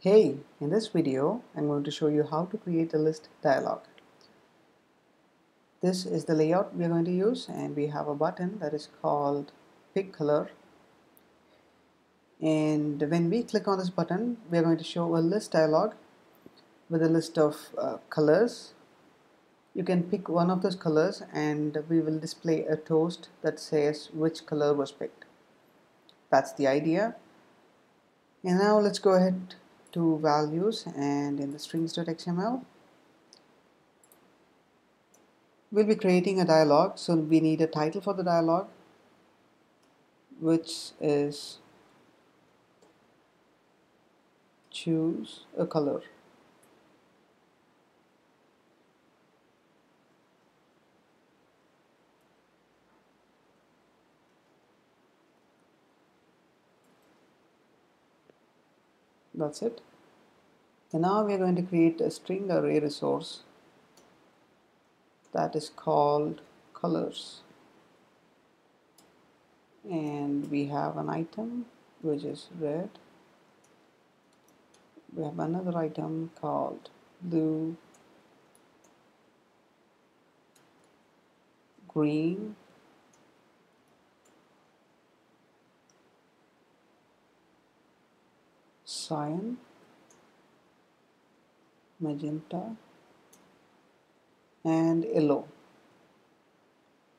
Hey, in this video, I'm going to show you how to create a list dialog. This is the layout we are going to use and we have a button that is called pick color. And when we click on this button, we are going to show a list dialog with a list of uh, colors. You can pick one of those colors and we will display a toast that says which color was picked. That's the idea. And now let's go ahead to values and in the strings.xml we'll be creating a dialog so we need a title for the dialog which is choose a color that's it. And now we are going to create a string array resource that is called colors. And we have an item which is red. We have another item called blue green cyan, magenta and yellow.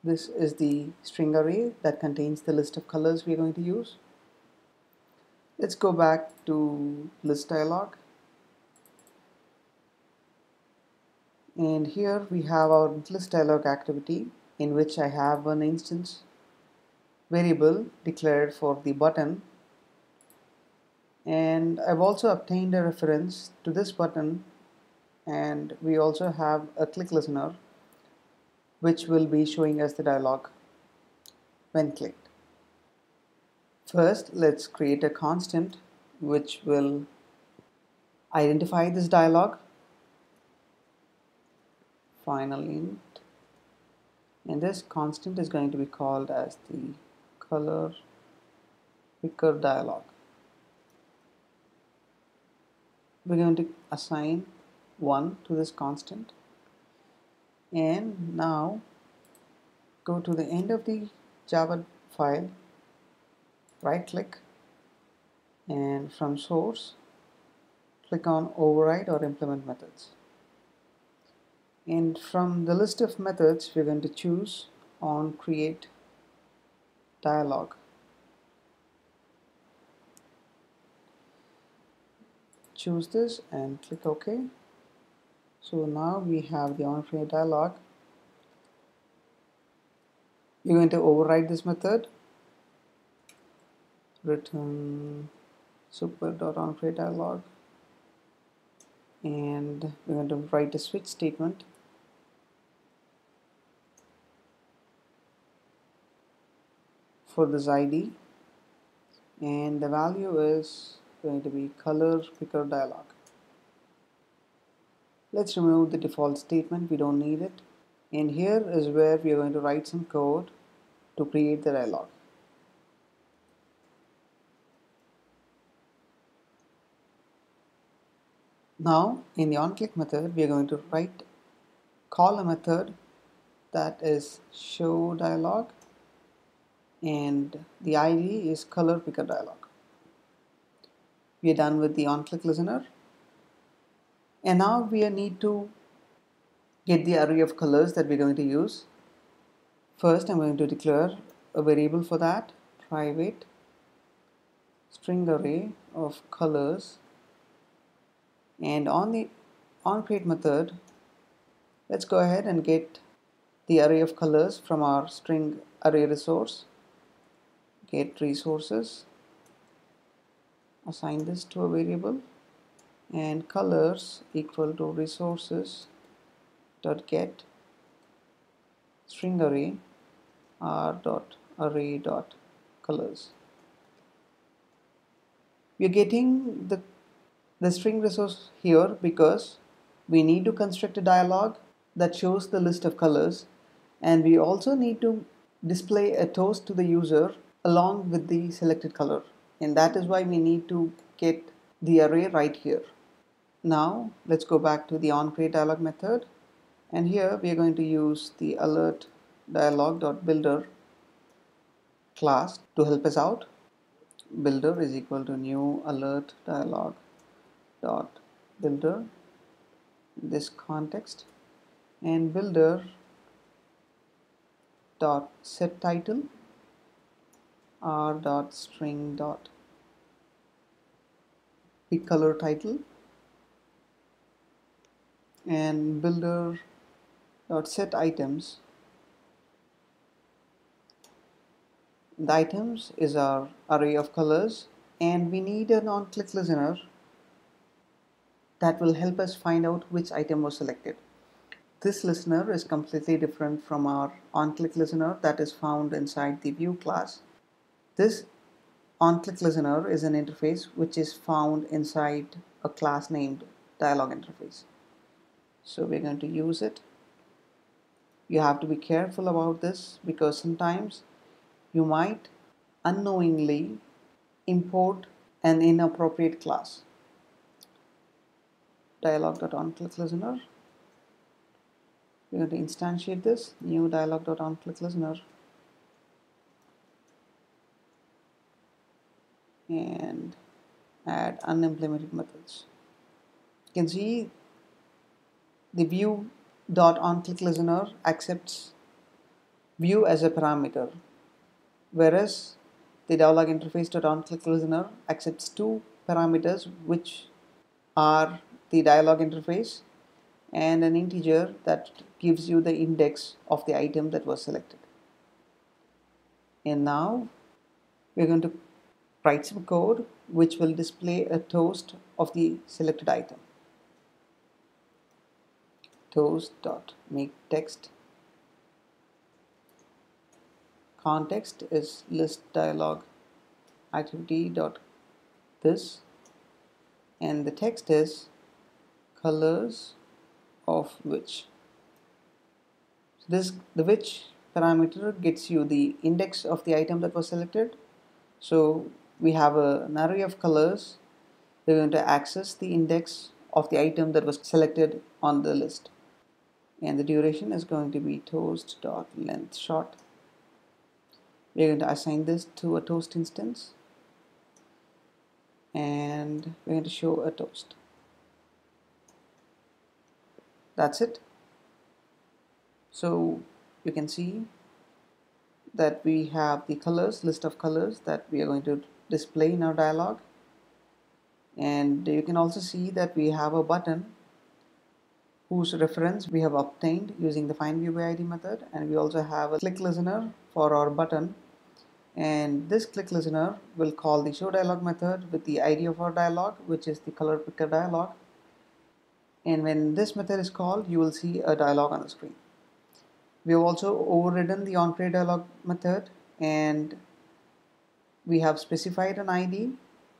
This is the string array that contains the list of colors we're going to use. Let's go back to list dialog. And here we have our list dialog activity in which I have an instance variable declared for the button and I've also obtained a reference to this button. And we also have a click listener which will be showing us the dialog when clicked. First let's create a constant which will identify this dialog. Final int. And this constant is going to be called as the color picker dialog we're going to assign 1 to this constant. And now go to the end of the Java file right click and from source click on override or implement methods. And from the list of methods we're going to choose on create dialog choose this and click OK. So now we have the onCreate dialog. You're going to override this method. Return super.onCreate dialog. And we're going to write a switch statement. For this ID and the value is going to be color picker dialog. Let's remove the default statement, we don't need it. And here is where we are going to write some code to create the dialog. Now in the onClick method we are going to write call a method that is show dialog and the ID is color picker dialog we are done with the on-click listener. And now we need to get the array of colors that we're going to use. First I'm going to declare a variable for that private string array of colors. And on the on create method let's go ahead and get the array of colors from our string array resource. Get resources assign this to a variable and colors equal to resources dot get string array r dot array dot colors. We're getting the the string resource here because we need to construct a dialog that shows the list of colors and we also need to display a toast to the user along with the selected color and that is why we need to get the array right here. Now let's go back to the onCreate dialog method and here we are going to use the alert dialog.builder class to help us out. Builder is equal to new alert dialog dot builder this context and builder dot set title r dot string dot pick color title and builder dot set items the items is our array of colors and we need a on-click listener that will help us find out which item was selected. This listener is completely different from our on-click listener that is found inside the view class. This on-click listener is an interface which is found inside a class named dialog interface. So we're going to use it. You have to be careful about this because sometimes you might unknowingly import an inappropriate class dialog.onClick listener. We're going to instantiate this new dialog.onClick and add unimplemented methods. You can see the view dot on click listener accepts view as a parameter whereas the dialog interface dot on click listener accepts two parameters which are the dialog interface and an integer that gives you the index of the item that was selected. And now we're going to write some code which will display a toast of the selected item. Toast dot text. Context is list dialog. Activity dot this. And the text is colors of which. So this the which parameter gets you the index of the item that was selected. So we have an array of colors. We're going to access the index of the item that was selected on the list. And the duration is going to be toast dot length short. We're going to assign this to a toast instance. And we're going to show a toast. That's it. So you can see that we have the colors list of colors that we are going to display in our dialog. And you can also see that we have a button whose reference we have obtained using the find view by id method. And we also have a click listener for our button. And this click listener will call the show dialog method with the id of our dialog which is the color picker dialog. And when this method is called you will see a dialog on the screen. We have also overridden the onCreate dialog method. And we have specified an ID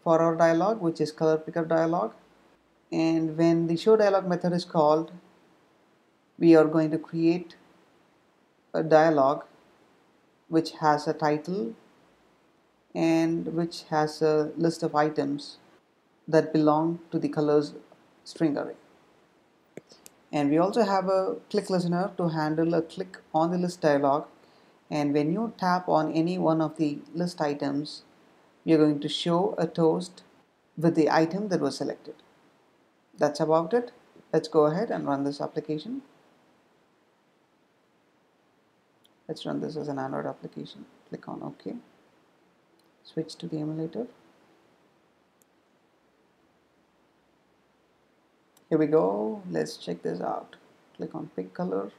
for our dialog which is color picker dialog and when the show dialog method is called we are going to create a dialog which has a title and which has a list of items that belong to the colors string array. And we also have a click listener to handle a click on the list dialog and when you tap on any one of the list items are going to show a toast with the item that was selected. That's about it. Let's go ahead and run this application. Let's run this as an Android application. Click on OK. Switch to the emulator. Here we go. Let's check this out. Click on pick color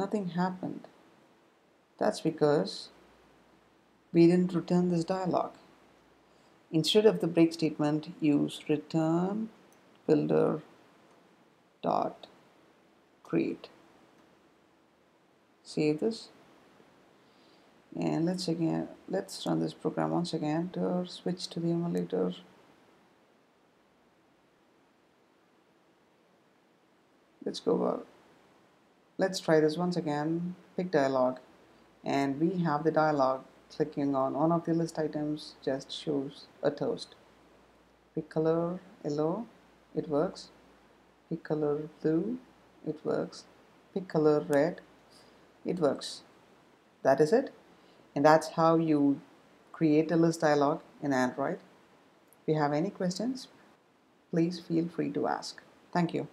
nothing happened. That's because we didn't return this dialog instead of the break statement use return builder dot create. Save this. And let's again let's run this program once again to switch to the emulator. Let's go let's try this once again. Pick dialog and we have the dialog clicking on one of the list items just shows a toast. Pick color yellow it works. Pick color blue it works. Pick color red it works. That is it. And that's how you create a list dialog in Android. If you have any questions please feel free to ask. Thank you